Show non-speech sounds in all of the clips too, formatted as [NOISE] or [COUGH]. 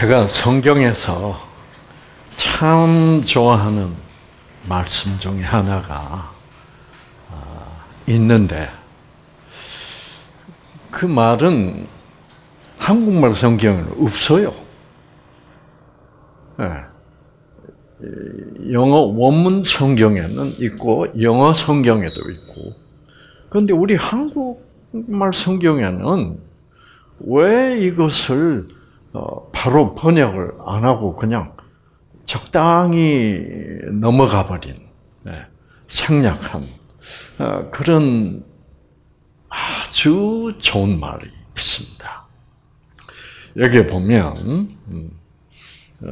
제가 성경에서 참 좋아하는 말씀 중에 하나가 아, 있는데 그 말은 한국말 성경에는 없어요. 네. 영어 원문 성경에는 있고 영어 성경에도 있고 그런데 우리 한국말 성경에는 왜 이것을 어, 바로 번역을 안 하고 그냥 적당히 넘어가 버린 네, 생략한 어, 그런 아주 좋은 말이 있습니다. 여기 보면 음, 어,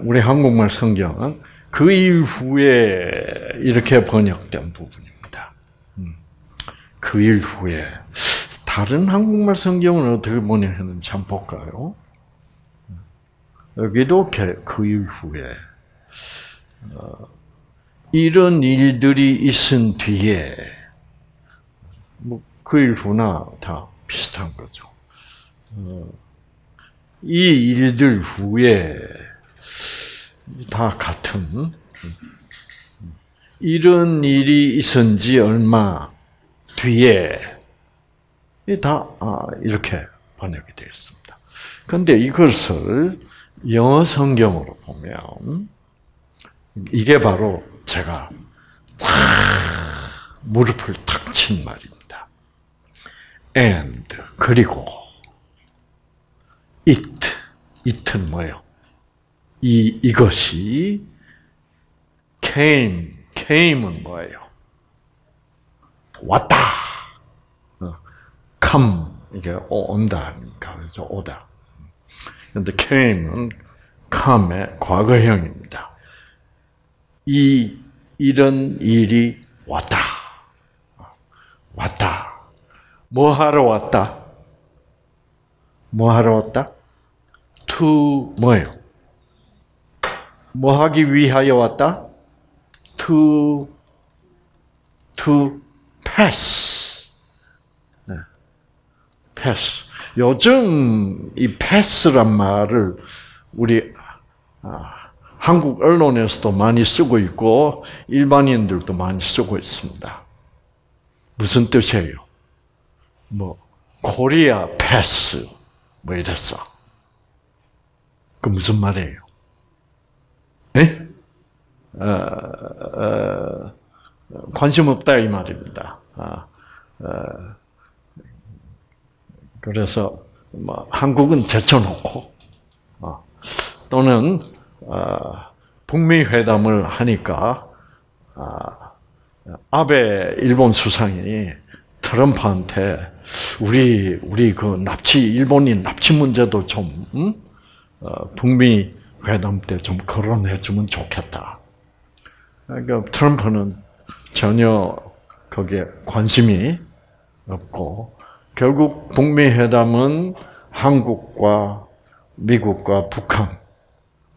우리 한국말 성경은 그 이후에 이렇게 번역된 부분입니다. 음, 그일 후에 다른 한국말 성경은 어떻게 번역했는지 한번 볼까요? 여기도 그 이후에 어, 이런 일들이 있은 뒤에 뭐그 이후나 다 비슷한 거죠. 어, 이 일들 후에 다 같은 이런 일이 있은 지 얼마 뒤에 다 아, 이렇게 번역이 되어 있습니다. 그런데 이것을 영어 성경으로 보면 이게 바로 제가 탁 무릎을 탁 친 말입니다. and 그리고 it it은 뭐예요? 이 이것이 came came은 뭐예요? 왔다. 어, come 이게 온다 니까 그래서 오다. 근데 came은 come의 과거형입니다. 이 이런 일이 왔다. 왔다. 뭐 하러 왔다? 뭐 하러 왔다? to 뭐예요? 뭐 하기 위하여 왔다? to to pass. 네. pass. 요즘 이 패스란 말을 우리 아, 한국 언론에서도 많이 쓰고 있고 일반인들도 많이 쓰고 있습니다. 무슨 뜻이에요? 뭐 코리아 패스 뭐 이랬어. 그 무슨 말이에요? 예? 어, 어, 관심 없다 이 말입니다. 아, 어, 그래서 뭐 한국은 제쳐놓고 어, 또는 어, 북미 회담을 하니까 아, 아베 일본 수상이 트럼프한테 우리 우리 그 납치 일본인 납치 문제도 좀 음? 어, 북미 회담 때 좀 거론해 주면 좋겠다. 그러니까 트럼프는 전혀 거기에 관심이 없고 결국 북미 회담은 한국과 미국과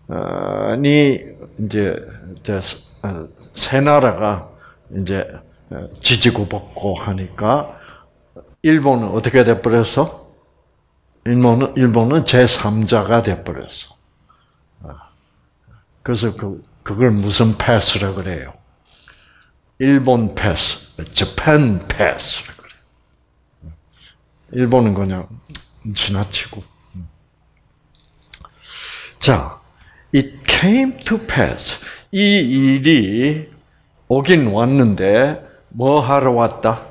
북한이 이제 어, 세 나라가 이제 어, 지지고 볶고 하니까 일본은 어떻게 돼버렸어? 일본은 일본은 제 3자가 돼버렸어. 아, 그래서 그 그걸 무슨 패스라 그래요? 일본 패스, 재팬 그래. 일본은 그냥 지나치고. 자, it came to pass. 이 일이 오긴 왔는데 뭐 하러 왔다?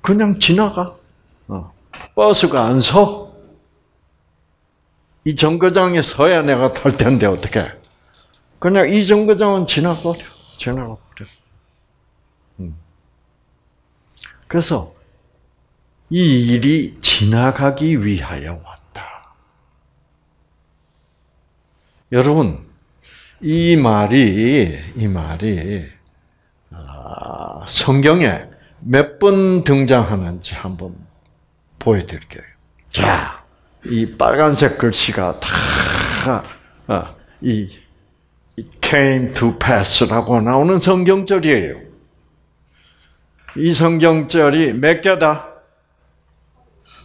그냥 지나가. 어. 버스가 안 서. 이 정거장에 서야 내가 탈 텐데 어떻게? 그냥 이 정거장은 지나버려. 지나가버려. 음. 그래서 이 일이 지나가기 위하여 왔다. 여러분, 이 말이 이 말이 아, 성경에 몇 번 등장하는지 한번 보여드릴게요. 자, 이 빨간색 글씨가 다이 아, came to pass라고 나오는 성경절이에요. 이 성경절이 몇 개다?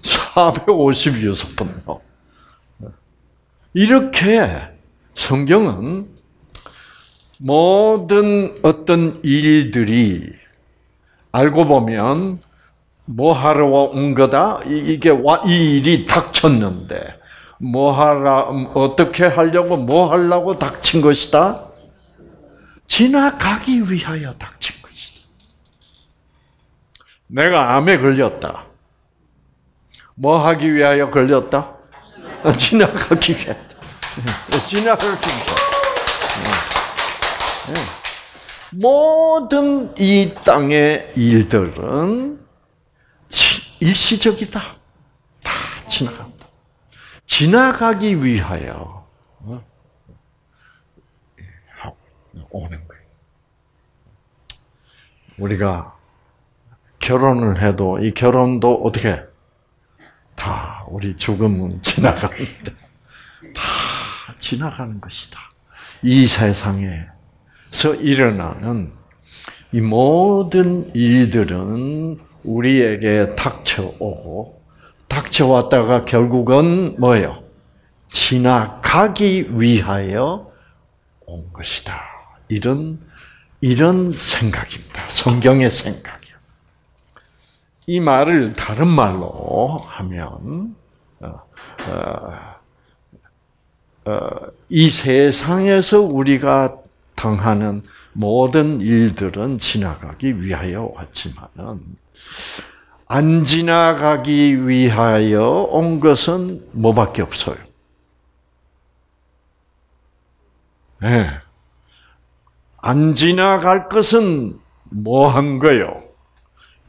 456번요. 이렇게 성경은 모든 어떤 일들이 알고 보면 뭐 하러 온 거다? 이게 이 일이 닥쳤는데 뭐 하라 어떻게 하려고 뭐 하려고 닥친 것이다? 지나가기 위하여 닥친. 내가 암에 걸렸다. 뭐 하기 위하여 걸렸다? 지나가기 위하여. 지나가기 위하여. 모든 이 땅의 일들은 일시적이다. 다 지나간다. 지나가기 위하여 어? 오는 거예요. 우리가 결혼을 해도 이 결혼도 어떻게 다 우리 죽음은 지나가는데 다 지나가는 것이다. 이 세상에서 일어나는 이 모든 일들은 우리에게 닥쳐오고 닥쳐왔다가 결국은 뭐예요? 지나가기 위하여 온 것이다. 이런 이런 생각입니다. 성경의 생각 이 말을 다른 말로 하면 어, 어, 어, 이 세상에서 우리가 당하는 모든 일들은 지나가기 위하여 왔지만은 안 지나가기 위하여 온 것은 뭐밖에 없어요. 네. 안 지나갈 것은 뭐 한 거요?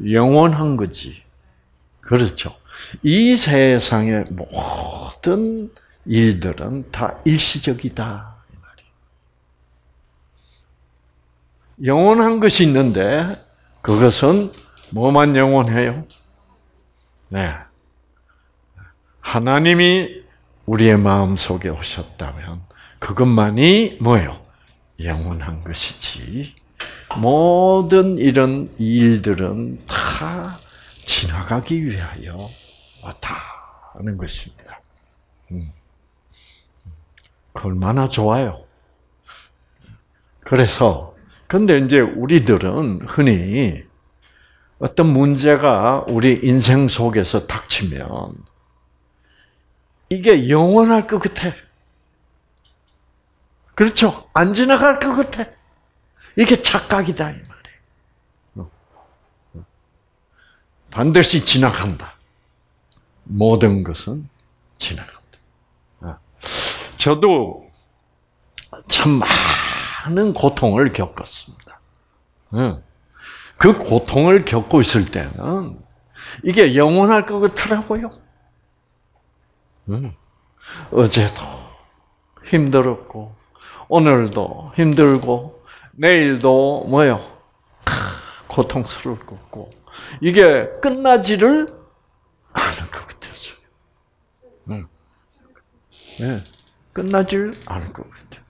영원한 거지. 그렇죠. 이 세상의 모든 일들은 다 일시적이다. 영원한 것이 있는데 그것은 뭐만 영원해요? 네. 하나님이 우리의 마음 속에 오셨다면 그것만이 뭐예요? 영원한 것이지. 모든 이런 일들은 다 지나가기 위하여 왔다는 것입니다. 음. 얼마나 좋아요. 그래서 근데 이제 우리들은 흔히 어떤 문제가 우리 인생 속에서 닥치면 이게 영원할 것 같아. 그렇죠? 안 지나갈 것 같아. 이게 착각이다 이 말이에요. 반드시 지나간다. 모든 것은 지나간다. 아, 저도 참 많은 고통을 겪었습니다. 그 고통을 겪고 있을 때는 이게 영원할 것 같더라고요. 어제도 힘들었고, 오늘도 힘들고, 내일도 뭐요? 고통스럽고, 이게 끝나지를 않을 것 같았어요. 네. 끝나질 않을 것 같아요.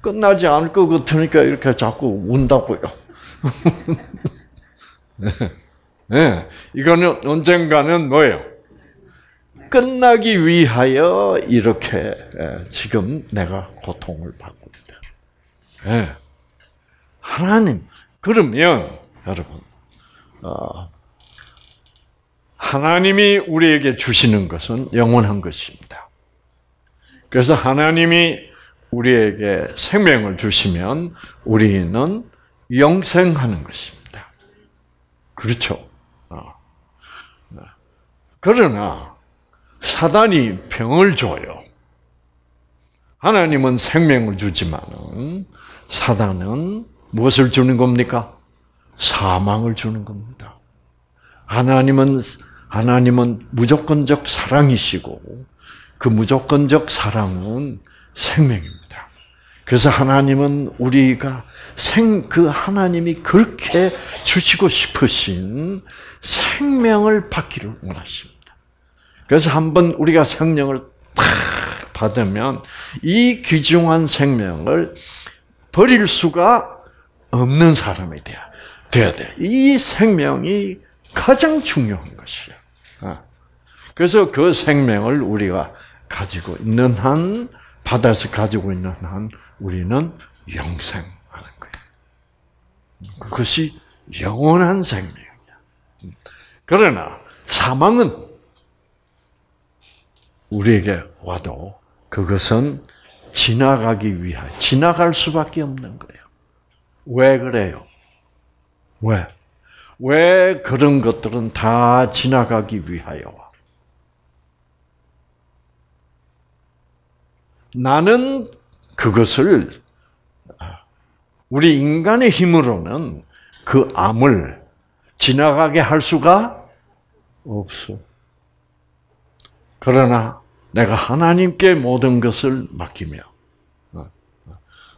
끝나지 않을 것 같으니까 이렇게 자꾸 운다고요. 네. [LAUGHS] 이거는 언젠가는 뭐예요? 끝나기 위하여 이렇게 지금 내가 고통을 받고 있다. 네. 하나님, 그러면 여러분, 어, 하나님이 우리에게 주시는 것은 영원한 것입니다. 그래서 하나님이 우리에게 생명을 주시면 우리는 영생하는 것입니다. 그렇죠. 어. 그러나 사단이 병을 줘요. 하나님은 생명을 주지만은 사단은 무엇을 주는 겁니까? 사망을 주는 겁니다. 하나님은 하나님은 무조건적 사랑이시고 그 무조건적 사랑은 생명입니다. 그래서 하나님은 우리가 생, 그 하나님이 그렇게 주시고 싶으신 생명을 받기를 원하십니다. 그래서 한번 우리가 생명을 탁 받으면 이 귀중한 생명을 버릴 수가 없는 사람이 돼야, 돼야 돼. 이 생명이 가장 중요한 것이야. 어. 그래서 그 생명을 우리가 가지고 있는 한, 바다에서 가지고 있는 한, 우리는 영생하는 거예요. 그것이 영원한 생명이야. 그러나 사망은 우리에게 와도 그것은 지나가기 위하여 지나갈 수밖에 없는 거예요. 왜 그래요? 왜? 왜 그런 것들은 다 지나가기 위하여? 나는 그것을 우리 인간의 힘으로는 그 암을 지나가게 할 수가 없어. 그러나 내가 하나님께 모든 것을 맡기며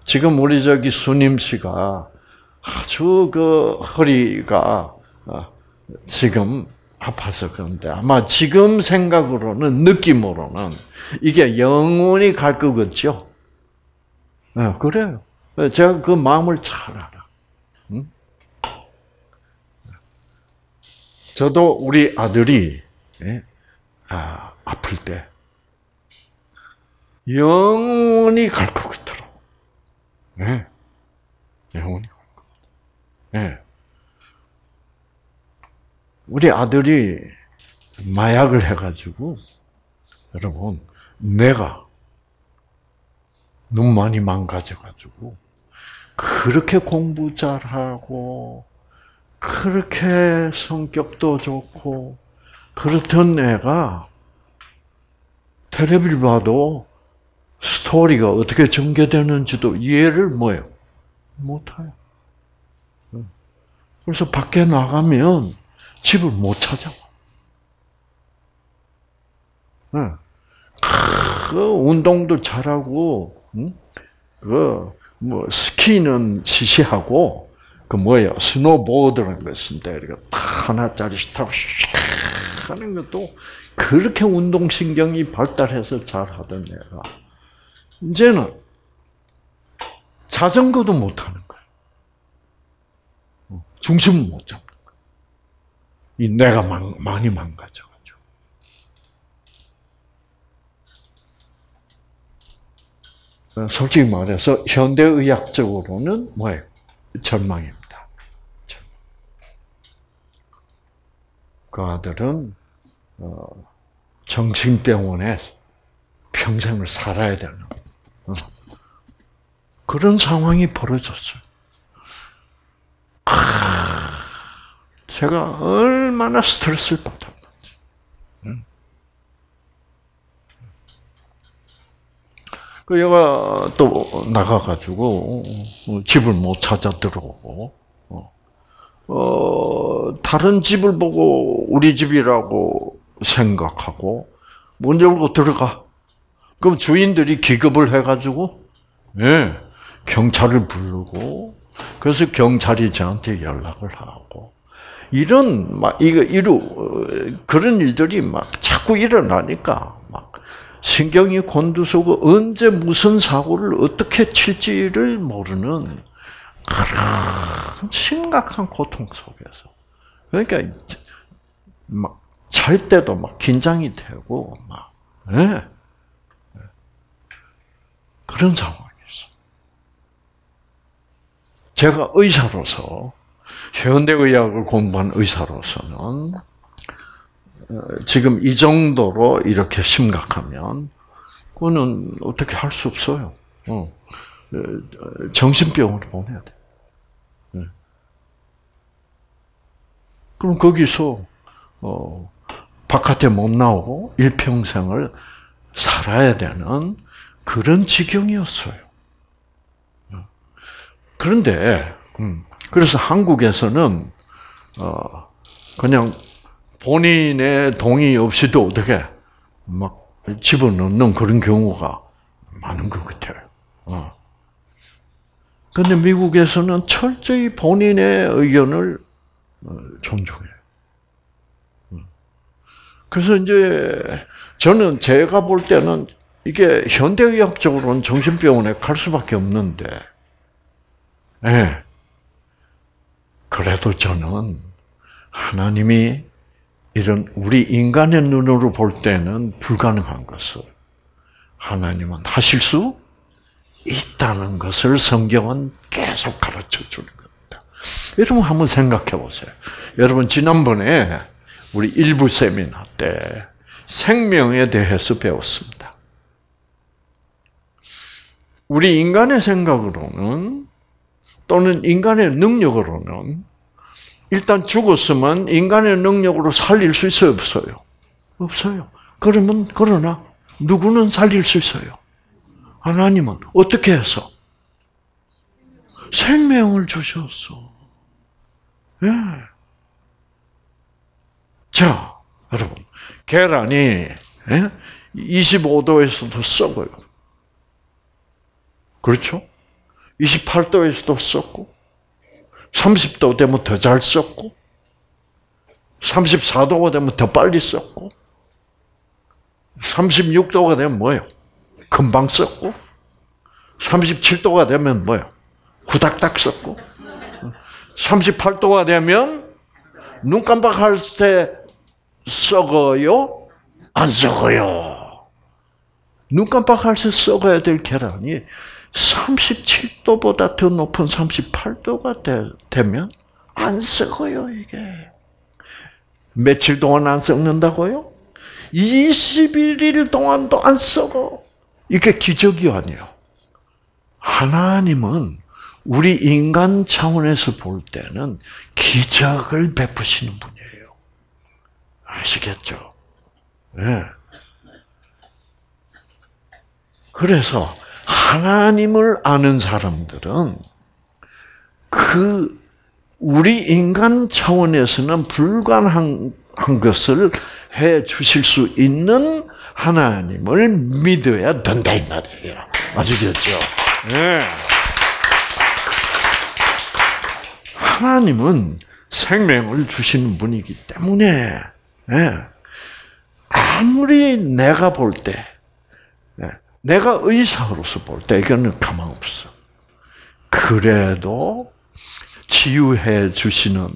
지금 우리 저기 수님 씨가 아주 그 허리가 지금 아파서 그런데 아마 지금 생각으로는 느낌으로는 이게 영원히 갈것 같죠. 네, 그래요. 제가 그 마음을 잘 알아. 응? 저도 우리 아들이 예, 아, 아플 때 영원히 갈 것 같더라. 네. 갈것 같아. 네. 우리 아들이 마약을 해가지고 여러분 내가 눈 많이 망가져가지고 그렇게 공부 잘하고 그렇게 성격도 좋고 그렇던 애가 텔레비를 봐도 스토리가 어떻게 전개되는지도 이해를 뭐예요? 못해요. 그래서 밖에 나가면 집을 못 찾아와. 그 운동도 잘하고, 그뭐 스키는 시시하고 그 뭐예요? 스노보드라는 것인데 이렇게 하나짜리 타고 하는 것도 그렇게 운동 신경이 발달해서 잘 하던 애가 이제는 자전거도 못 하는 거야. 중심을 못 잡는 거야. 이 내가 망, 많이 망가져가지고. 솔직히 말해서 현대의학적으로는 뭐예요? 절망입니다. 그 아들은 어, 정신병원에 평생을 살아야 되는 어, 그런 상황이 벌어졌어요. 제가 얼마나 스트레스를 받았는지. 그 얘가 또 나가가지고 어, 집을 못 찾아 들어오고 어, 다른 집을 보고 우리 집이라고 생각하고 문 열고 들어가. 그럼 주인들이 기급을 해가지고, 예, 네, 경찰을 부르고, 그래서 경찰이 저한테 연락을 하고, 이런, 막, 이거, 이루, 그런 일들이 막 자꾸 일어나니까, 막, 신경이 곤두서고 언제 무슨 사고를 어떻게 칠지를 모르는 그런 심각한 고통 속에서. 그러니까 막 잘 때도 막 긴장이 되고 막 네. 그런 상황이었어. 제가 의사로서 현대의학을 공부한 의사로서는 어, 지금 이 정도로 이렇게 심각하면 그거는 어떻게 할 수 없어요. 어. 정신병원을 보내야 돼. 네. 그럼 거기서 어, 바깥에 못 나오고 일평생을 살아야 되는 그런 지경이었어요. 어. 그런데 음, 그래서 한국에서는 어, 그냥 본인의 동의 없이도 어떻게 막 집어넣는 그런 경우가 많은 것 같아요. 어. 근데 미국에서는 철저히 본인의 의견을 어, 존중해. 음. 그래서 이제 저는 제가 볼 때는 이게 현대의학적으로는 정신병원에 갈 수밖에 없는데, 예. 네. 그래도 저는 하나님이 이런 우리 인간의 눈으로 볼 때는 불가능한 것을 하나님은 하실 수 있다는 것을 성경은 계속 가르쳐 주는 겁니다. 여러분 한번 생각해 보세요. 여러분 지난번에 우리 일부 세미나 때 생명에 대해서 배웠습니다. 우리 인간의 생각으로는 또는 인간의 능력으로는 일단 죽었으면 인간의 능력으로 살릴 수 있어요, 없어요? 없어요. 그러면 그러나 누구는 살릴 수 있어요? 하나님은 어떻게 해서 생명을 주셨어. 예. 자, 여러분, 계란이 예? 25도에서도 썩어요. 그렇죠? 28도에서도 썩고, 30도 되면 더잘 썩고, 34도가 되면 더 빨리 썩고, 36도가 되면 뭐예요? 금방 썩고, 37도가 되면 뭐예요? 후닥닥 썩고, 38도가 되면 눈 깜박할 때 썩어요? 안 썩어요. 눈 깜박할 때 썩어야 될 계란이 37도보다 더 높은 38도가 되, 면안 썩어요, 이게. 며칠 동안 안 썩는다고요? 21일 동안도 안 썩어. 이게 기적이 아니에요. 하나님은 우리 인간 차원에서 볼 때는 기적을 베푸시는 분이에요. 아시겠죠? 네. 그래서 하나님을 아는 사람들은 그 우리 인간 차원에서는 불가능한 것을 해 주실 수 있는 하나님을 믿어야 된다 이 말이에요. 아시겠죠? 네. 하나님은 생명을 주시는 분이기 때문에 네. 아무리 내가 볼 때, 네. 내가 의사로서 볼 때 이거는 가망 없어. 그래도 치유해 주시는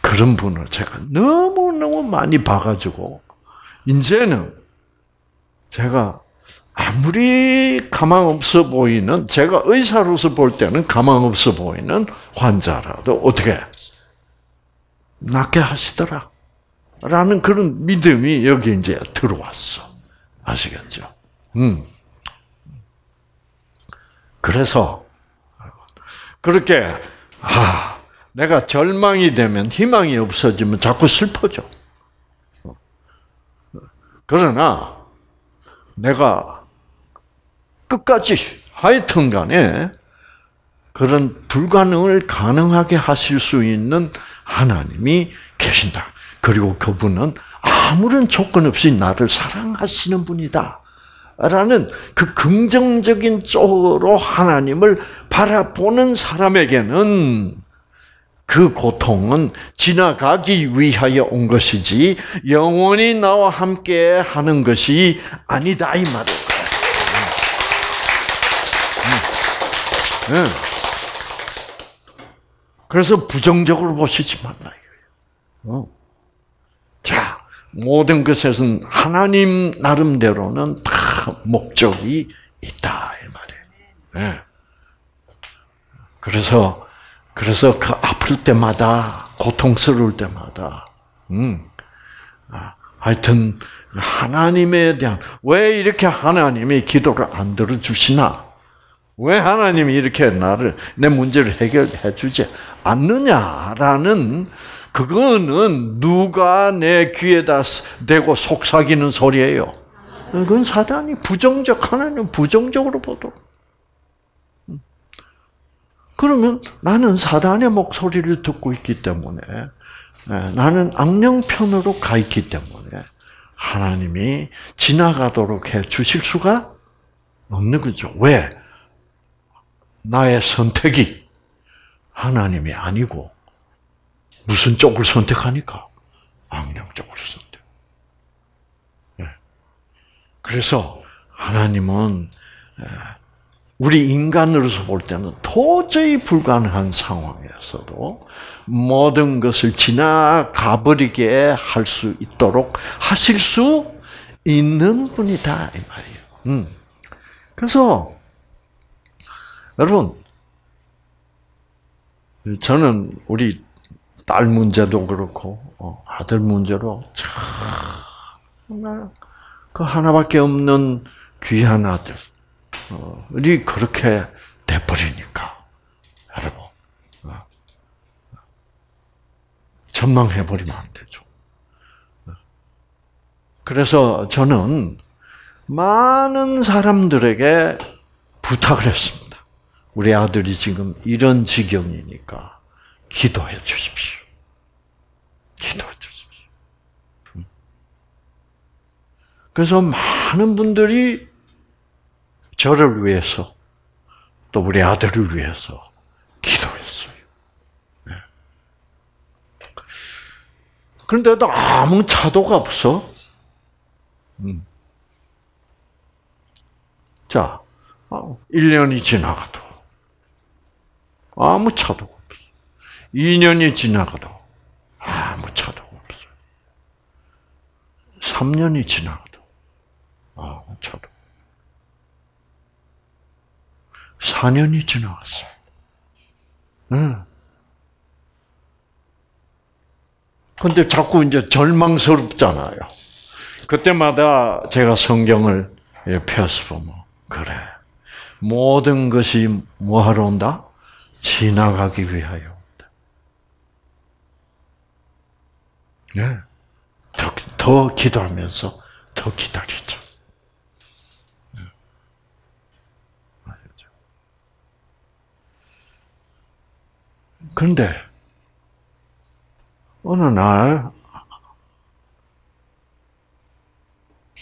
그런 분을 제가 너무너무 많이 봐가지고, 이제는 제가 아무리 가망 없어 보이는, 제가 의사로서 볼 때는 가망 없어 보이는 환자라도 어떻게 낫게 하시더라. 라는 그런 믿음이 여기 이제 들어왔어. 아시겠죠? 음. 그래서, 그렇게, 아, 내가 절망이 되면, 희망이 없어지면 자꾸 슬퍼져. 그러나, 내가 끝까지 하여튼 간에 그런 불가능을 가능하게 하실 수 있는 하나님이 계신다. 그리고 그분은 아무런 조건 없이 나를 사랑하시는 분이다. 라는 그 긍정적인 쪽으로 하나님을 바라보는 사람에게는 그 고통은 지나가기 위하여 온 것이지 영원히 나와 함께 하는 것이 아니다 이 말이에요. 네. 그래서 부정적으로 보시지 말라 이거예요. 어. 자, 모든 것에는 하나님 나름대로는 다 목적이 있다 이 말이에요. 네. 그래서 그래서 그 아플 때마다 고통스러울 때마다 음, 아, 하여튼 하나님에 대한 왜 이렇게 하나님이 기도를 안 들어주시나? 왜 하나님이 이렇게 나를 내 문제를 해결해 주지 않느냐라는 그거는 누가 내 귀에다 대고 속삭이는 소리예요. 그건 사단이 부정적 하나님 부정적으로 보도록. 그러면 나는 사단의 목소리를 듣고 있기 때문에 나는 악령 편으로 가 있기 때문에 하나님이 지나가도록 해 주실 수가 없는 거죠. 왜? 나의 선택이 하나님이 아니고 무슨 쪽을 선택하니까 악령 쪽을 선택. 네. 그래서 하나님은 우리 인간으로서 볼 때는 도저히 불가능한 상황에서 중에서도 모든 것을 지나가 버리게 할 수 있도록 하실 수 있는 분이다 이 말이에요. 음. 그래서 여러분 저는 우리 딸 문제도 그렇고 어, 아들 문제로 정말 그 하나밖에 없는 귀한 아들이 어, 그렇게 돼버리니까 여러분 어, 전망해버리면 안 되죠. 그래서 저는 많은 사람들에게 부탁을 했습니다. 우리 아들이 지금 이런 지경이니까 기도해 주십시오. 기도해 주십시오. 음. 그래서 많은 분들이 저를 위해서 또 우리 아들을 위해서 기도했어요. 네. 그런데도 아무 차도가 없어. 음. 자, 1년이 어, 지나가도 아무 차도가 없어. 2년이 지나가도 아무 차도가 없어. 3년이 지나가도 아무 차도. 4년이 지나갔어요. 응. 근데 자꾸 이제 절망스럽잖아요. 그때마다 제가 성경을 펴서 보면 그래. 모든 것이 뭐하러 온다? 지나가기 위하여 온다. 네. 더, 더 기도하면서 더 기다리죠. 네. 그런데 어느 날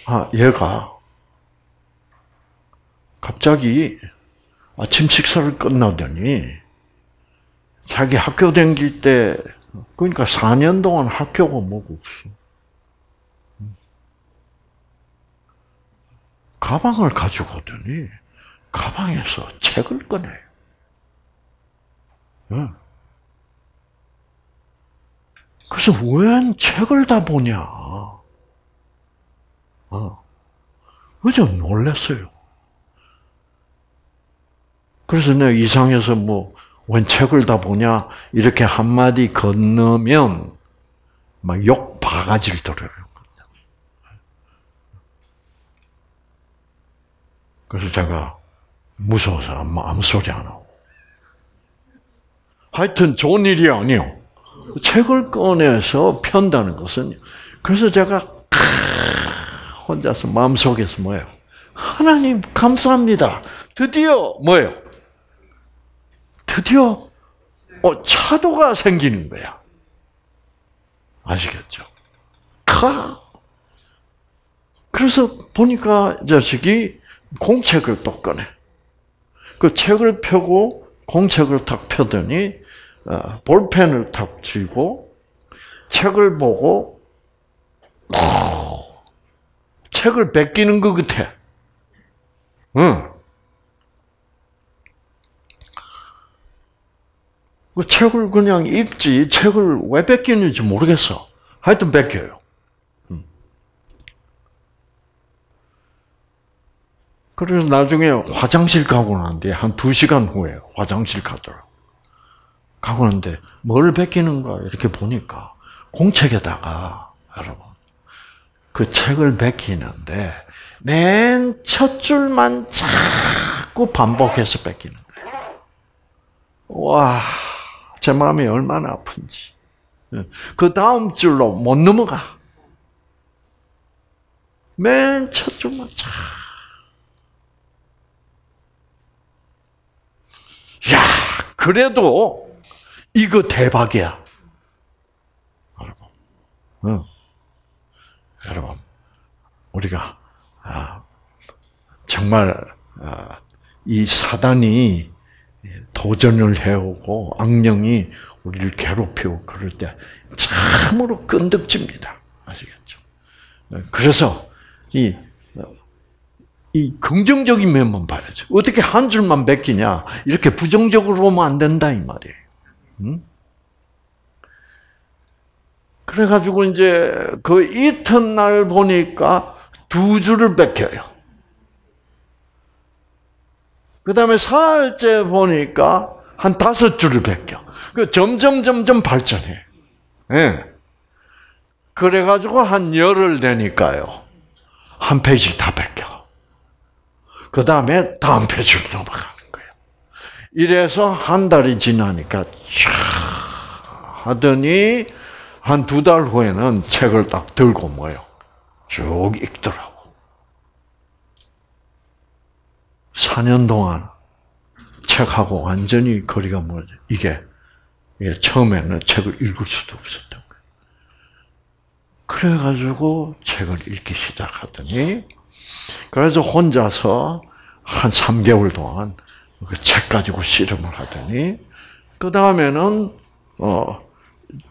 아, 얘가 갑자기 아침 식사를 끝나더니 자기 학교 다닐 때 그러니까 4년 동안 학교가 뭐가 없어. 가방을 가져가더니 가방에서 책을 꺼내요. 그래서 웬 책을 다 보냐? 어. 그저 놀랐어요. 그래서 내가 이상해서 뭐, 웬 책을 다 보냐, 이렇게 한마디 건너면, 막 욕 바가지를 들어요. 그래서 제가 무서워서 아무, 아무 소리 안 하고. 하여튼 좋은 일이 아니요. 책을 꺼내서 편다는 것은, 그래서 제가 혼자서 마음속에서 뭐예요? 하나님 감사합니다. 드디어 뭐예요? 드디어 어, 차도가 생기는 거야. 아시겠죠? 카. 그래서 보니까 자식이 공책을 또 꺼내. 그 책을 펴고 공책을 탁 펴더니 어, 볼펜을 탁 쥐고 책을 보고 어, 책을 뺏기는 것 같아. 응. 그 책을 그냥 읽지 책을 왜 뺏기는지 모르겠어. 하여튼 뺏겨요. 그래서 나중에 화장실 가고 난 뒤에 한두 시간 후에 화장실 가더라고. 가고 난데 뭘 뺏기는가 이렇게 보니까 공책에다가 여러분 그 책을 뺏기는데 맨 첫 줄만 자꾸 반복해서 뺏기는 거예요. 와. 제 마음이 얼마나 아픈지. 예. 그 다음 줄로 못 넘어가. 맨 첫 줄만 차. 야, 그래도 이거 대박이야. 여러분, 응. 여러분, 우리가 아, 정말 아, 이 사단이 도전을 해오고 악령이 우리를 괴롭히고 그럴 때 참으로 끈덕집니다. 아시겠죠? 그래서 이, 이 긍정적인 면만 봐야죠. 어떻게 한 줄만 베끼냐? 이렇게 부정적으로 보면 안 된다 이 말이에요. 음? 그래가지고 이제 그 이튿날 보니까 두 줄을 뺏겨요. 그 다음에 사흘째 보니까 한 다섯 줄을 뺏겨. 그 점점 점점 발전해. 예. 네. 그래가지고 한 열흘 되니까요. 한 페이지 다 베껴. 그 다음에 다음 페이지로 거예요. 이래서 한 달이 지나니까 쫙 하더니 한 두 달 후에는 책을 딱 들고 모여. 쭉 읽더라고. 4년 동안 책하고 완전히 거리가 멀어. 이게, 이게 처음에는 책을 읽을 수도 없었던 거예요. 그래가지고 책을 읽기 시작하더니, 그래서 혼자서 한 3개월 동안 그 책 가지고 씨름을 하더니, 그 다음에는, 어,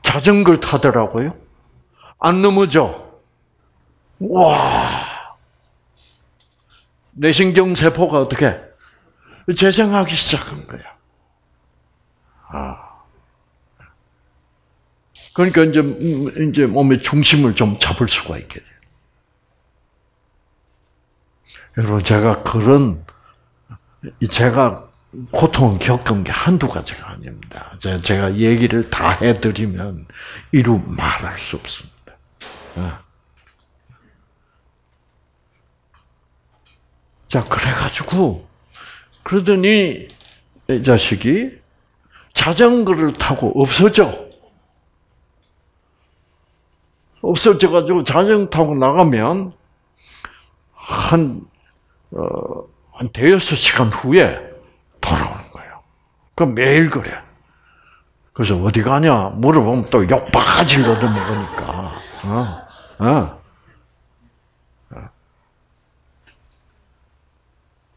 자전거를 타더라고요. 안 넘어져. 와! 뇌신경 세포가 어떻게 재생하기 시작한 거야. 아. 그러니까 이제 이제 몸의 중심을 좀 잡을 수가 있게 돼. 여러분 제가 그런 제가 고통을 겪은 게 한두 가지가 아닙니다. 제가 얘기를 다 해드리면 이루 말할 수 없습니다. 아. 자, 그래가지고, 그러더니, 이 자식이 자전거를 타고 없어져. 없어져가지고 자전거 타고 나가면, 한, 어, 한 대여섯 시간 후에 돌아오는 거예요. 그 매일 그래. 그래서 어디 가냐? 물어보면 또 욕바가지를 얻어먹으니까. 어, 어.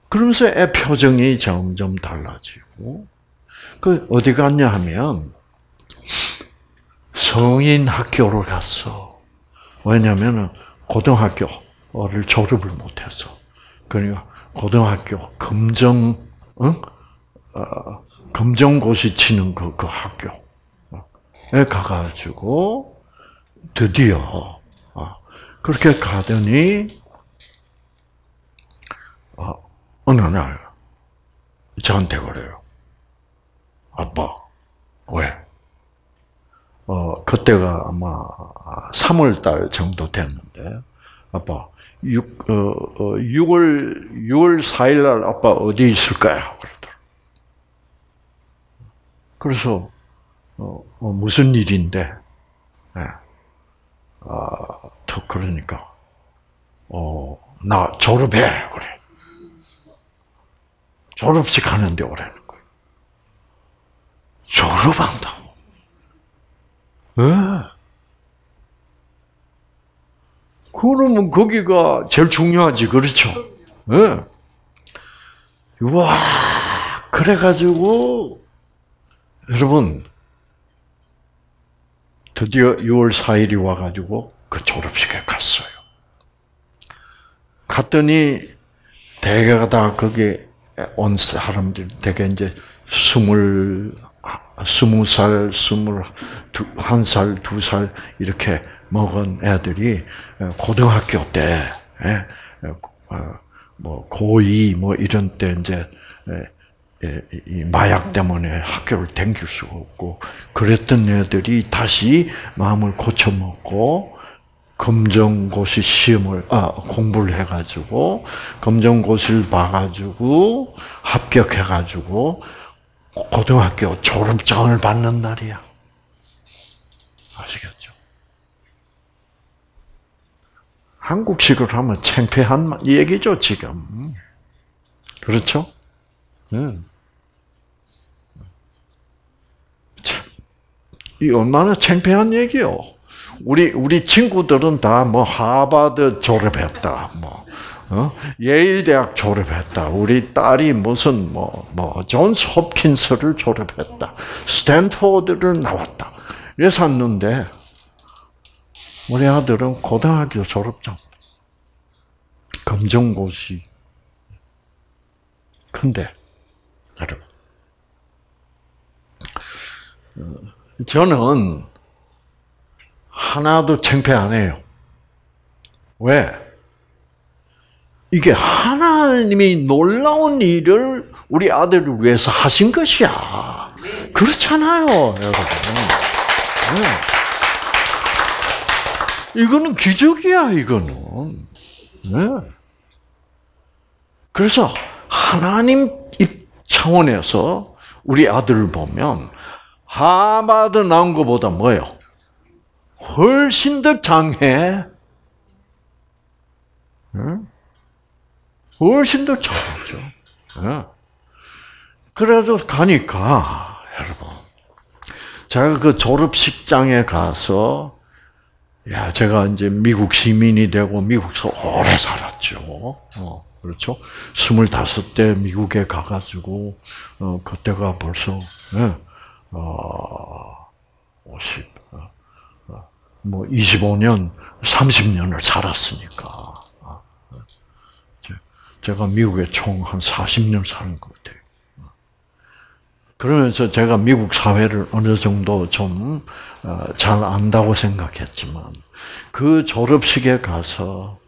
그러면서 애 표정이 점점 달라지고, 그, 어디 갔냐 하면, 성인 학교를 갔어. 왜냐면은, 고등학교를 졸업을 못해서. 그러니까, 고등학교, 검정, 응? 어, 검정고시 치는 그, 그 학교에 가가지고, 드디어, 어, 그렇게 가더니, 어느 날 저한테 그래요. 아빠, 왜? 어, 그때가 아마 3월 정도 됐는데, 아빠, 6, 어, 6월, 어, 6월 4일 날 아빠 어디 있을 거야? 그러더라. 그래서, 어, 어, 무슨 일인데, 네. 아, 더 그러니까, 어, 나 졸업해. 그래. 졸업식 하는데 오라는 거예요. 졸업한다고. 예. 그러면 거기가 제일 중요하지, 그렇죠? 예. 와, 그래가지고, 여러분, 드디어 6월 4일이 와가지고 그 졸업식에 갔어요. 갔더니, 대개가 다 거기 온 사람들 대개 이제 스물 스무 살, 스물 한 살, 두 살 이렇게 먹은 애들이 고등학교 때, 어, 뭐 고2 뭐 이런 때 이제 이 마약 때문에 학교를 댕길 수가 없고 그랬던 애들이 다시 마음을 고쳐 먹고 검정고시 시험을 아 공부를 해가지고 검정고시를 봐가지고 합격해가지고 고등학교 졸업장을 받는 날이야. 아시겠죠? 한국식으로 하면 창피한 얘기죠 지금. 그렇죠? 음. 참, 이 얼마나 창피한 얘기요. 우리 우리 친구들은 다 뭐 하버드 졸업했다, 뭐 어? 예일 대학 졸업했다. 우리 딸이 무슨 뭐 뭐 존스 홉킨스를 졸업했다. 스탠포드를 나왔다. 이래서 샀는데 우리 아들은 고등학교 졸업장, 검정고시. 근데 여러분 저는 하나도 창피 안 해요. 왜? 이게 하나님이 놀라운 일을 우리 아들을 위해서 하신 것이야. 그렇잖아요, 여러분. 네. 이거는 기적이야, 이거는. 네. 그래서 하나님 입 차원에서 우리 아들을 보면 하바드 나온 것보다 뭐요? 훨씬 더 장해. 훨씬 더 장하죠. 그래서 가니까 여러분, 제가 그 졸업식장에 가서 야, 제가 이제 미국 시민이 되고 미국에서 오래 살았죠. 어, 그렇죠? 스물다섯 대 미국에 가가지고, 어, 그때가 벌써, 예, 어, 50, 어, 어, 뭐, 25년, 30년을 살았으니까. 어, 제가 미국에 총 한 40년 사는 것 같아요. 그러면서 제가 미국 사회를 어느 정도 좀잘 어, 안다고 생각했지만 그 졸업식에 가서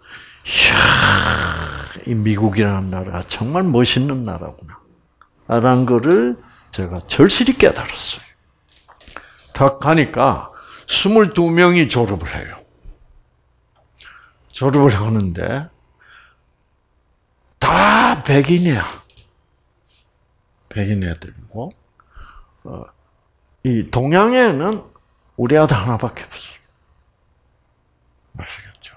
이야, 이 미국이라는 나라가 정말 멋있는 나라구나. 라는 거를 제가 절실히 깨달았어요. 딱 가니까 22명이 졸업을 해요. 졸업을 하는데 다 백인이야. 백인 애들이고 어, 이 동양에는 우리 아들 하나밖에 없어요. 아시겠죠?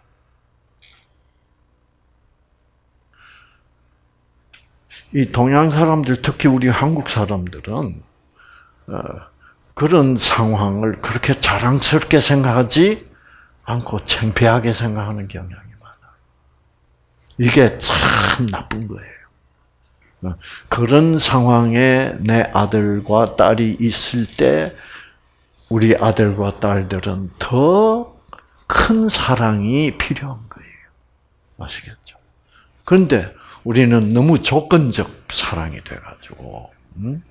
이 동양 사람들, 특히 우리 한국 사람들은 어, 그런 상황을 그렇게 자랑스럽게 생각하지 않고 창피하게 생각하는 경향이 많아요. 이게 참 나쁜 거예요. 그런 상황에 내 아들과 딸이 있을 때 우리 아들과 딸들은 더 큰 사랑이 필요한 거예요. 아시겠죠? 그런데 우리는 너무 조건적 사랑이 돼가지고, 음?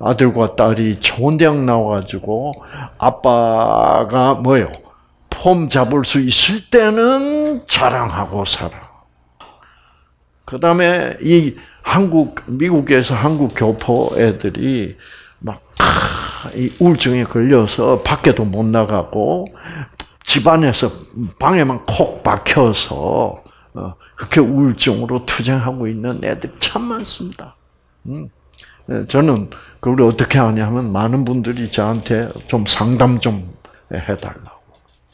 아들과 딸이 좋은 대학 나와가지고, 아빠가 뭐요? 폼 잡을 수 있을 때는 자랑하고 살아. 그 다음에 이 한국 미국에서 한국 교포 애들이 막 이 우울증에 걸려서 밖에도 못 나가고 집안에서 방에만 콕 박혀서 어, 그렇게 우울증으로 투쟁하고 있는 애들 참 많습니다. 음. 예, 저는 그걸 어떻게 하냐면 많은 분들이 저한테 좀 상담 좀 해달라고.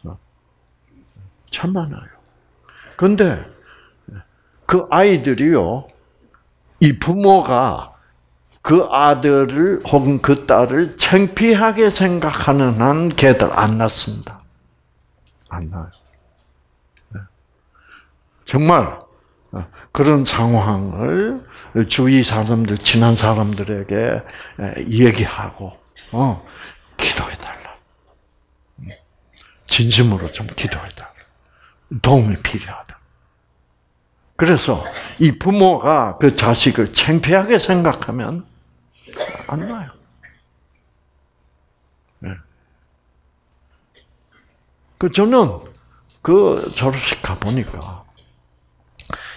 어. 참 많아요. 근데 그 아이들이요, 이 부모가 그 아들을 혹은 그 딸을 창피하게 생각하는 한 걔들 안 낳습니다. 안 낳아요. 네. 정말 어, 그런 상황을 주위 사람들, 친한 사람들에게 얘기하고, 어, 기도해달라. 진심으로 좀 기도해달라. 도움이 필요하다. 그래서 이 부모가 그 자식을 창피하게 생각하면 안 나요. 네. 그 저는 그 졸업식 가 보니까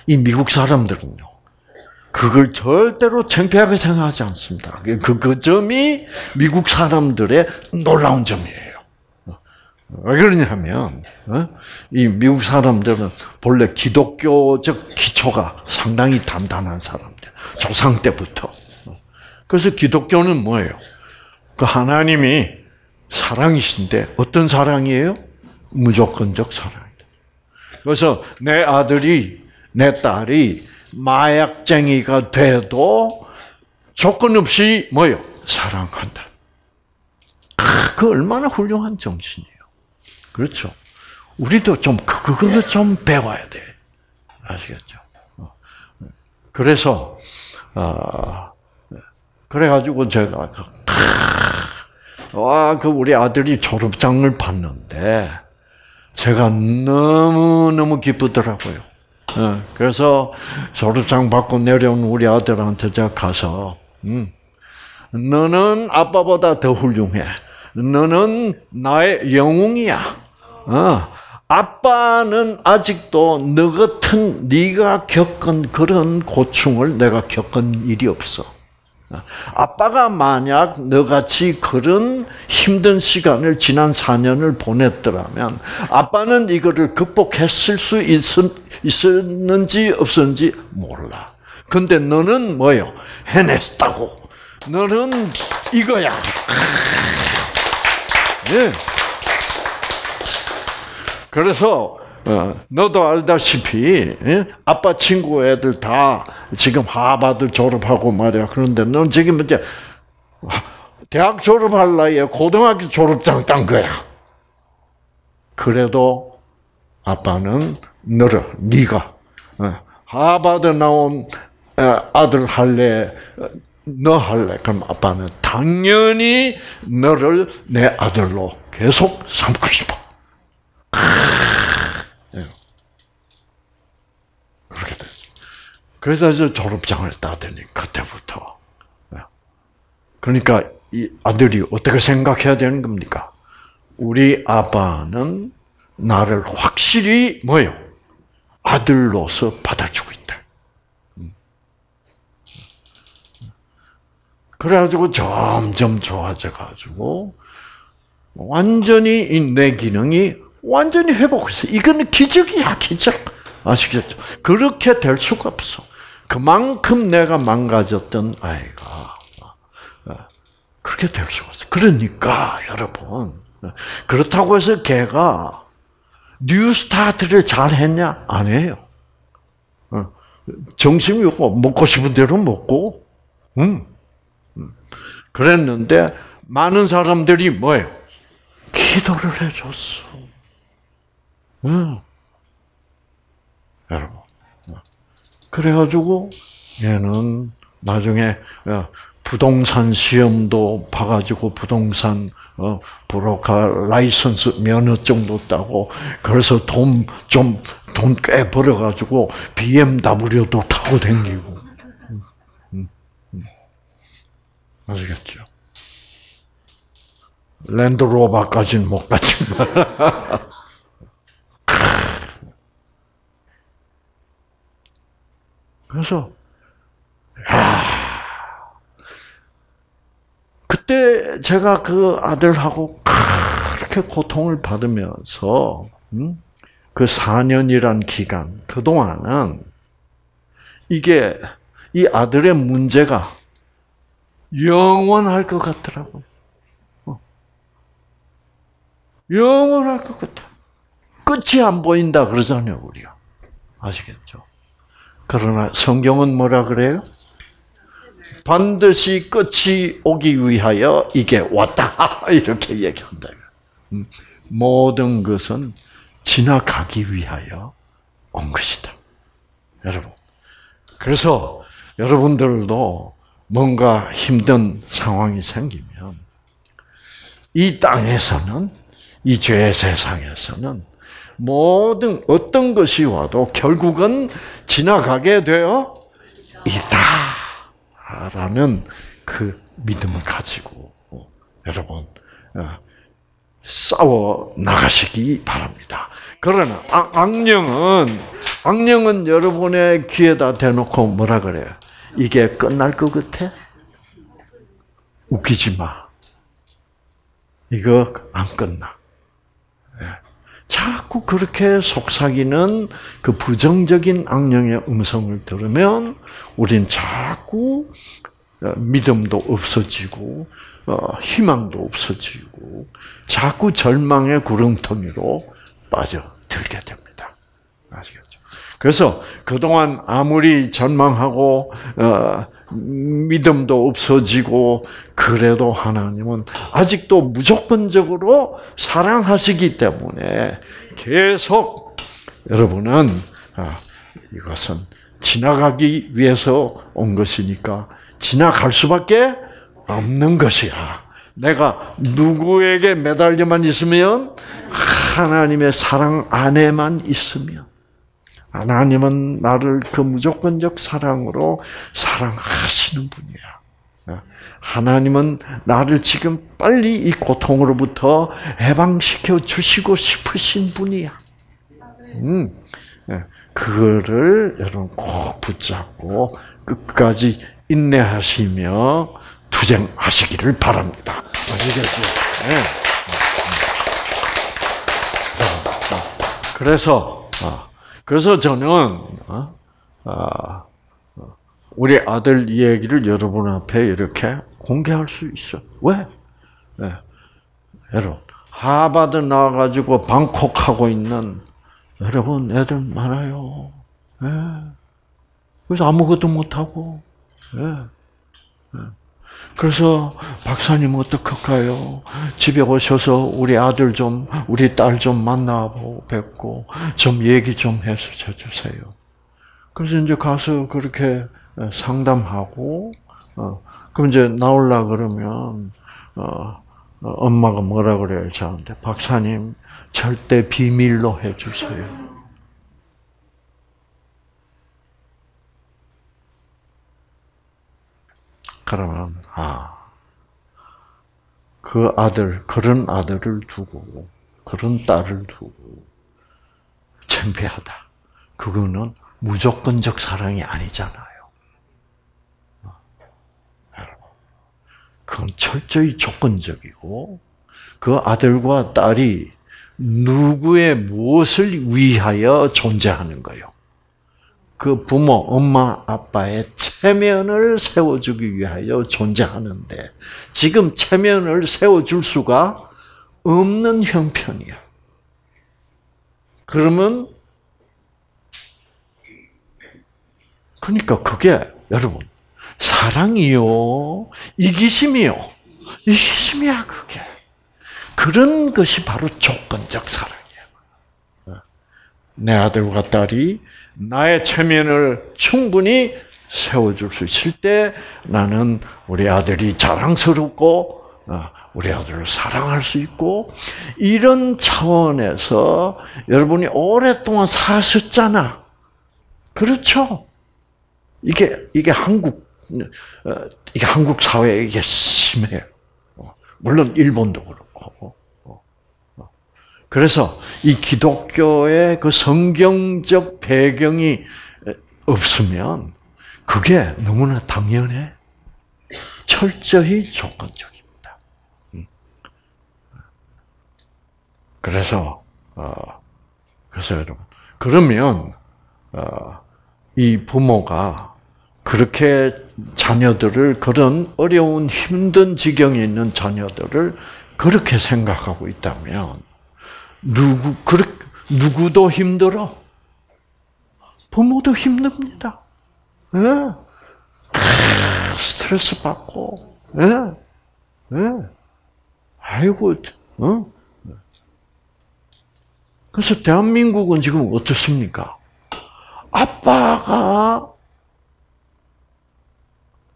이 미국 사람들은요, 그걸 절대로 창피하게 생각하지 않습니다. 그, 그 점이 미국 사람들의 놀라운 점이에요. 왜 그러냐면 어? 이 미국 사람들은 본래 기독교적 기초가 상당히 단단한 사람들 조상 때부터 그래서 기독교는 뭐예요? 그 하나님이 사랑이신데 어떤 사랑이에요? 무조건적 사랑이다. 그래서 내 아들이 내 딸이 마약쟁이가 돼도 조건 없이 뭐요? 사랑한다. 그 얼마나 훌륭한 정신이에요. 그렇죠. 우리도 좀 그거 좀 배워야 돼. 아시겠죠? 어. 그래서 어, 그래가지고 제가 그, 와그 우리 아들이 졸업장을 받는데 제가 너무 너무 기쁘더라고요. 어, 그래서 졸업장 받고 내려온 우리 아들한테 제가 가서 음, 너는 아빠보다 더 훌륭해. 너는 나의 영웅이야. 어. 아빠는 아직도 너 같은 네가 겪은 그런 고충을 내가 겪은 일이 없어. 아빠가 만약 너같이 그런 힘든 시간을 지난 4년을 보냈더라면 아빠는 이거를 극복했을 수 있었 는지 없었는지 몰라. 근데 너는 뭐요? 해냈다고. 너는 이거야. 네. 그래서 어, 너도 알다시피 예? 아빠 친구 애들 다 지금 하바드 졸업하고 말이야. 그런데 넌 지금 이제 대학 졸업할 나이에 고등학교 졸업장 딴 거야. 그래도 아빠는 너를 네가 어, 하바드 나온 아들 할래 너 할래 그럼 아빠는 당연히 너를 내 아들로 계속 삼고 싶어. 그렇게 됐어. 그래서 이제 졸업장을 따더니 그때부터. 그러니까 이 아들이 어떻게 생각해야 되는 겁니까? 우리 아빠는 나를 확실히 뭐요? 아들로서 받아주고 있다. 음. 그래가지고 점점 좋아져가지고 완전히 내 기능이 완전히 회복했어. 이거는 기적이야, 기적. 아시겠죠? 그렇게 될 수가 없어. 그만큼 내가 망가졌던 아이가 어, 그렇게 될 수가 없어. 그러니까 여러분 그렇다고 해서 걔가 뉴스타트를 잘 했냐? 안 해요. 어, 정신이 없고 먹고 싶은 대로 먹고, 음, 그랬는데 많은 사람들이 뭐예요? 기도를 해줬어. 응. 여러분. 그래가지고 얘는 나중에 어, 부동산 시험도 봐가지고 부동산 어, 브로커 라이선스 면허증도 따고 그래서 돈 좀 돈 꽤 벌어가지고 BMW도 타고 댕기고 음, 음, 음. 아시겠죠? 랜드로버까지는 못 갔지만 [LAUGHS] 그래서 야 그때 제가 그 아들하고 그렇게 고통을 받으면서 음? 그 4년이란 기간 그 동안은 이게 이 아들의 문제가 영원할 것 같더라고. 어. 영원할 것 같아. 끝이 안 보인다 그러잖아요, 우리가. 아시겠죠? 그러나 성경은 뭐라 그래요? 반드시 끝이 오기 위하여 이게 왔다. [LAUGHS] 이렇게 얘기한다. 음, 모든 것은 지나가기 위하여 온 것이다. 여러분. 그래서 여러분들도 뭔가 힘든 상황이 생기면 이 땅에서는 이 죄의 세상에서는 모든 어떤 것이 와도 결국은 지나가게 되어 있다 라는 그 믿음을 가지고 여러분 어, 싸워 나가시기 바랍니다. 그러나 악령은 악령은 여러분의 귀에다 대놓고 뭐라 그래요? 이게 끝날 것 같아? 웃기지 마. 이거 안 끝나. 자꾸 그렇게 속삭이는 그 부정적인 악령의 음성을 들으면 우린 자꾸 어, 믿음도 없어지고 어, 희망도 없어지고 자꾸 절망의 구렁텅이로 빠져들게 됩니다. 아시겠죠? 그래서 그동안 아무리 전망하고 어, 믿음도 없어지고 그래도 하나님은 아직도 무조건적으로 사랑하시기 때문에 계속 여러분은 아, 이것은 지나가기 위해서 온 것이니까 지나갈 수밖에 없는 것이야. 내가 누구에게 매달려만 있으면 하나님의 사랑 안에만 있으면 하나님은 나를 그 무조건적 사랑으로 사랑하시는 분이야. 하나님은 나를 지금 빨리 이 고통으로부터 해방시켜 주시고 싶으신 분이야. 음, 예, 그거를 여러분 꼭 붙잡고 끝까지 인내하시며 투쟁하시기를 바랍니다. 아시겠죠? 네. 그래서 어, 그래서 저는 어, 어, 우리 아들 얘기를 여러분 앞에 이렇게 공개할 수 있어. 왜? 네. 여러분 하바드 나와가지고 방콕 하고 있는 여러분 애들 많아요. 네. 그래서 아무것도 못하고. 네. 그래서 박사님 어떡할까요? 집에 오셔서 우리 아들 좀, 우리 딸 좀 만나고 뵙고 좀 얘기 좀 해서 주세요. 그래서 이제 가서 그렇게 상담하고, 어, 그럼 이제 나올라 그러면, 어, 어, 엄마가 뭐라 그래요, 저한테? 박사님, 절대 비밀로 해주세요. 그러면, 아, 그 아들, 그런 아들을 두고, 그런 딸을 두고, 창피하다. 그거는 무조건적 사랑이 아니잖아요. 그건 철저히 조건적이고, 그 아들과 딸이 누구의 무엇을 위하여 존재하는 거요? 그 부모, 엄마, 아빠의 체면을 세워주기 위하여 존재하는데, 지금 체면을 세워줄 수가 없는 형편이야. 그러면, 그러니까 그게, 여러분, 사랑이요, 이기심이요. 이기심이야, 그게. 그런 것이 바로 조건적 사랑이에요. 내 아들과 딸이 나의 체면을 충분히 세워줄 수 있을 때 나는 우리 아들이 자랑스럽고 어, 우리 아들을 사랑할 수 있고 이런 차원에서 여러분이 오랫동안 사셨잖아. 그렇죠? 이게 이게 한국 어, 이게 한국 사회에 이게 심해요. 어, 물론 일본도 그렇고. 그래서 이 기독교의 그 성경적 배경이 없으면 그게 너무나 당연해. 철저히 조건적입니다. 음. 그래서 어, 그래서 여러분 그러면 어, 이 부모가 그렇게 자녀들을 그런 어려운 힘든 지경에 있는 자녀들을 그렇게 생각하고 있다면 누구 그 누구도 힘들어. 부모도 힘듭니다. 예. 스트레스 받고, 예. 예. 아이고, 어? 그래서 대한민국은 지금 어떻습니까? 아빠가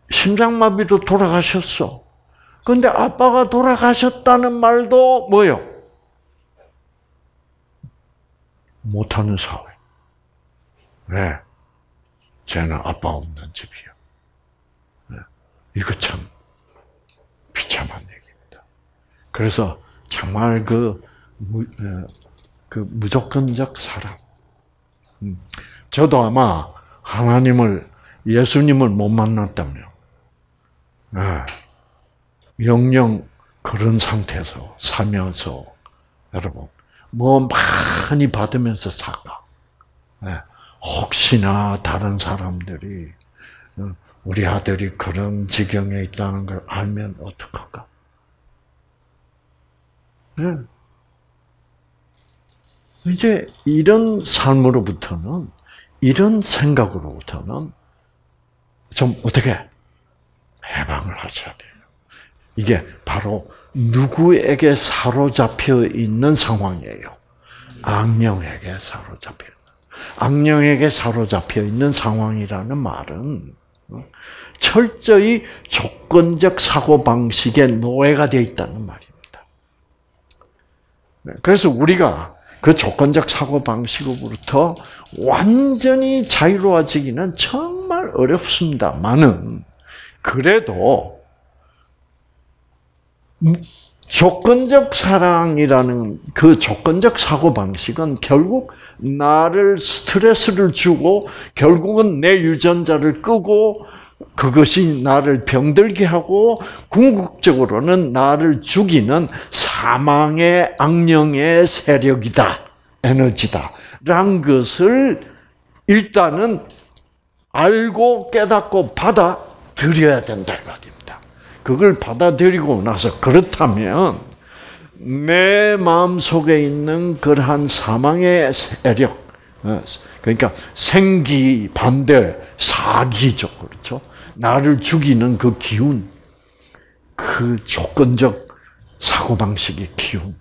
심장마비로 돌아가셨어. 근데 아빠가 돌아가셨다는 말도 뭐요? 못하는 사회. 왜? 쟤는 아빠 없는 집이요. 네. 이거 참 비참한 얘기입니다. 그래서 정말 그, 무, 어, 그 무조건적 사랑. 음. 저도 아마 하나님을 예수님을 못 만났다면 네. 영영 그런 상태에서 살면서 여러분 뭐 많이 받으면서 살까? 네. 혹시나 다른 사람들이 어, 우리 아들이 그런 지경에 있다는 걸 알면 어떡할까? 네. 이제 이런 삶으로부터는 이런 생각으로부터는 좀 어떻게 해방을 하셔야 돼요. 이게 바로 누구에게 사로잡혀 있는 상황이에요. 악령에게 사로잡혀 있는. 악령에게 사로잡혀 있는 상황이라는 말은 어, 철저히 조건적 사고 방식의 노예가 되어 있다는 말입니다. 네, 그래서 우리가 그 조건적 사고 방식으로부터 완전히 자유로워지기는 정말 어렵습니다만은 그래도 조건적 사랑이라는 그 조건적 사고 방식은 결국 나를 스트레스를 주고 결국은 내 유전자를 끄고 그것이 나를 병들게 하고 궁극적으로는 나를 죽이는 사망의 악령의 세력이다. 에너지다. 란 것을 일단은 알고 깨닫고 받아들여야 된다. 그걸 받아들이고 나서 그렇다면 내 마음 속에 있는 그러한 사망의 세력, 어, 그러니까 생기 반대 사기죠, 그렇죠? 나를 죽이는 그 기운, 그 조건적 사고 방식의 기운을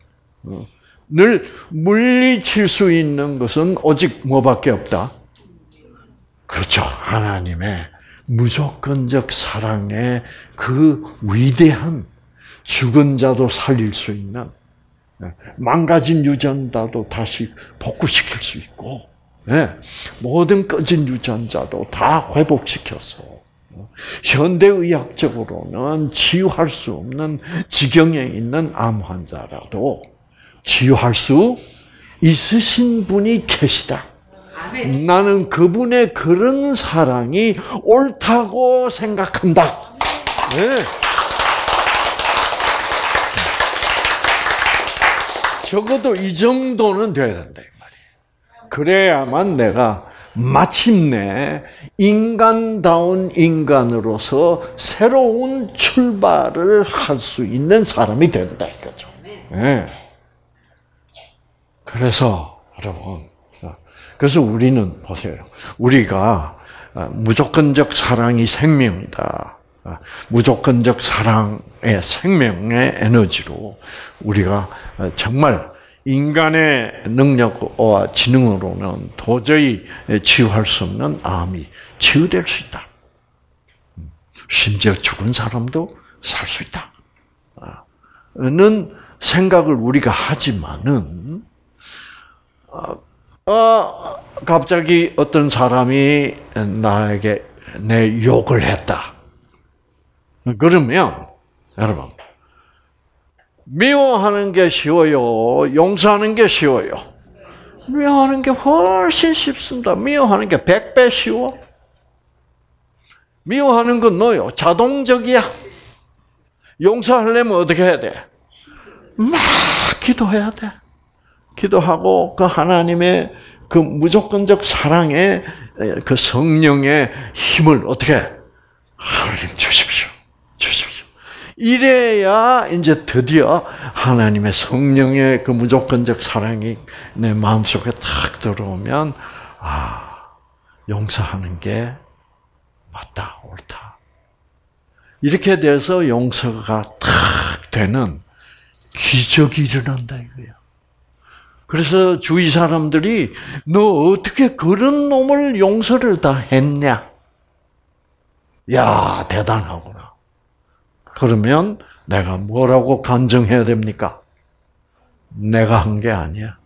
물리칠 수 있는 것은 오직 뭐밖에 없다. 그렇죠, 하나님의 무조건적 사랑의 그 위대한 죽은 자도 살릴 수 있는 예, 망가진 유전자도 다시 복구시킬 수 있고 예, 모든 꺼진 유전자도 다 회복시켜서 현대의학적으로는 치유할 수 없는 지경에 있는 암 환자라도 치유할 수 있으신 분이 계시다. 나는 그분의 그런 사랑이 옳다고 생각한다. 네. 적어도 이 정도는 돼야 된다. 그래야만 내가 마침내 인간다운 인간으로서 새로운 출발을 할 수 있는 사람이 된다 이거죠. 네. 그래서 여러분 그래서 우리는 보세요. 우리가 아, 무조건적 사랑이 생명이다. 아, 무조건적 사랑의 생명의 에너지로 우리가 아, 정말 인간의 능력과 지능으로는 도저히 치유할 수 없는 암이 치유될 수 있다. 심지어 죽은 사람도 살 수 있다. 는 생각을 우리가 하지만은 어, 갑자기 어떤 사람이 나에게 내 욕을 했다. 그러면 여러분 미워하는 게 쉬워요. 용서하는 게 쉬워요. 미워하는 게 훨씬 쉽습니다. 미워하는 게백배 쉬워. 미워하는 건 뭐요? 자동적이야. 용서하려면 어떻게 해야 돼? 막 기도해야 돼. 기도하고 그 하나님의 그 무조건적 사랑의 그 성령의 힘을 어떻게 하나님 주십시오. 주십시오. 이래야 이제 드디어 하나님의 성령의 그 무조건적 사랑이 내 마음속에 탁 들어오면 아 용서하는 게 맞다 옳다. 이렇게 돼서 용서가 탁 되는 기적이 일어난다 이거야. 그래서 주위 사람들이 너 어떻게 그런 놈을 용서를 다 했냐? 야, 대단하구나. 그러면 내가 뭐라고 간증해야 됩니까? 내가 한 게 아니야.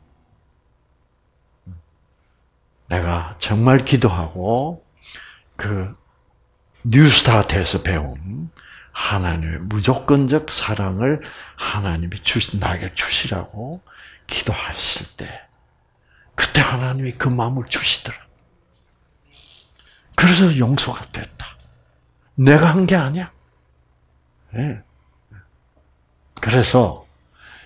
내가 정말 기도하고 그 뉴스타트에서 배운 하나님의 무조건적 사랑을 하나님이 주시, 나에게 주시라고 기도하실 때 그때 하나님이 그 마음을 주시더라. 그래서 용서가 됐다. 내가 한 게 아니야. 네. 그래서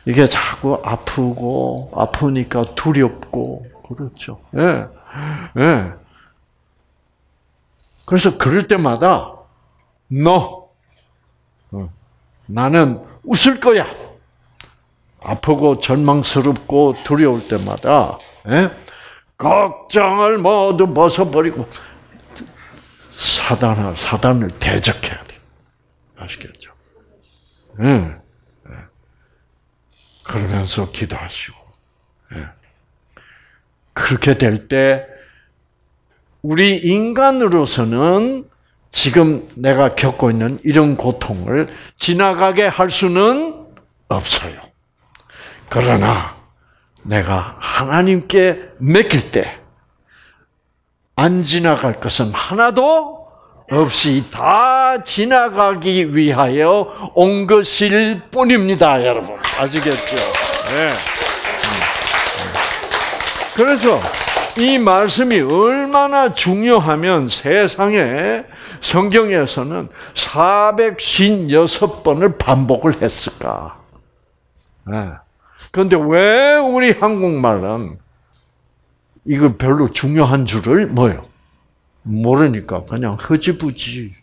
이게 자꾸 아프고 아프니까 두렵고 그렇죠. 예. 네. 네. 그래서 그럴 때마다 너 나는 웃을 거야. 아프고 절망스럽고 두려울 때마다 예? 걱정을 모두 벗어버리고 사단을 사단을 대적해야 돼. 아시겠죠? 예. 예. 그러면서 기도하시고 예. 그렇게 될 때 우리 인간으로서는 지금 내가 겪고 있는 이런 고통을 지나가게 할 수는 없어요. 그러나 내가 하나님께 맡길 때 안 지나갈 것은 하나도 없이 다 지나가기 위하여 온 것일 뿐입니다, 여러분. 아시겠죠? 네. 그래서 이 말씀이 얼마나 중요하면 세상에 성경에서는 456번을 반복을 했을까? 네. 그런데 왜 우리 한국말은 이걸 별로 중요한 줄을 뭐요? 모르니까 그냥 흐지부지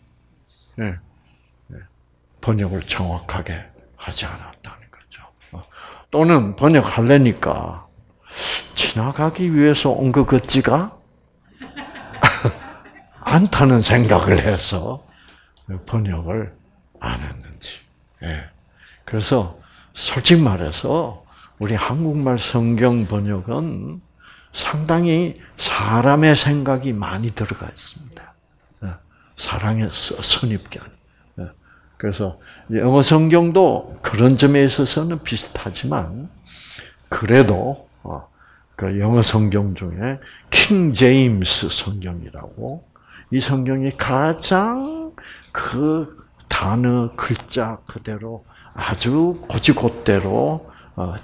네. 네. 번역을 정확하게 하지 않았다는 거죠. 어. 또는 번역하려니까 지나가기 위해서 온 것 같지가 [LAUGHS] 않다는 생각을 해서 번역을 안 했는지. 예. 그래서 솔직히 말해서 우리 한국말 성경 번역은 상당히 사람의 생각이 많이 들어가 있습니다. 예. 사랑의 선입견. 예. 그래서 영어 성경도 그런 점에 있어서는 비슷하지만 그래도 어, 그 영어 성경 중에 킹 제임스 성경이라고 이 성경이 가장 그 단어 글자 그대로 아주 고지곧대로 어,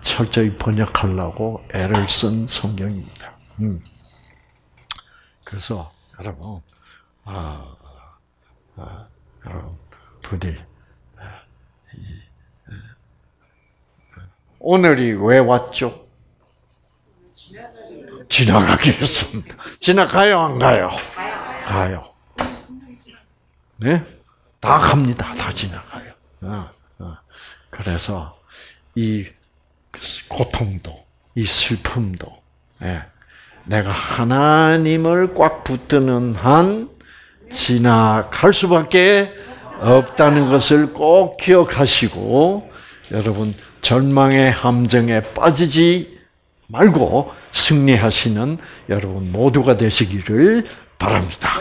철저히 번역하려고 애를 쓴 성경입니다. 음. 그래서 여러분, 아, 아, 여러분 부디 아, 오늘이 왜 왔죠? 지나가기 위해서입니다. 지나가요, 안 가요? 가요. 네? 다 갑니다. 다 지나가요. 어, 어. 그래서 이 고통도, 이 슬픔도, 예, 내가 하나님을 꽉 붙드는 한 지나갈 수밖에 없다는 것을 꼭 기억하시고, 여러분, 절망의 함정에 빠지지 말고 승리하시는 여러분 모두가 되시기를 바랍니다.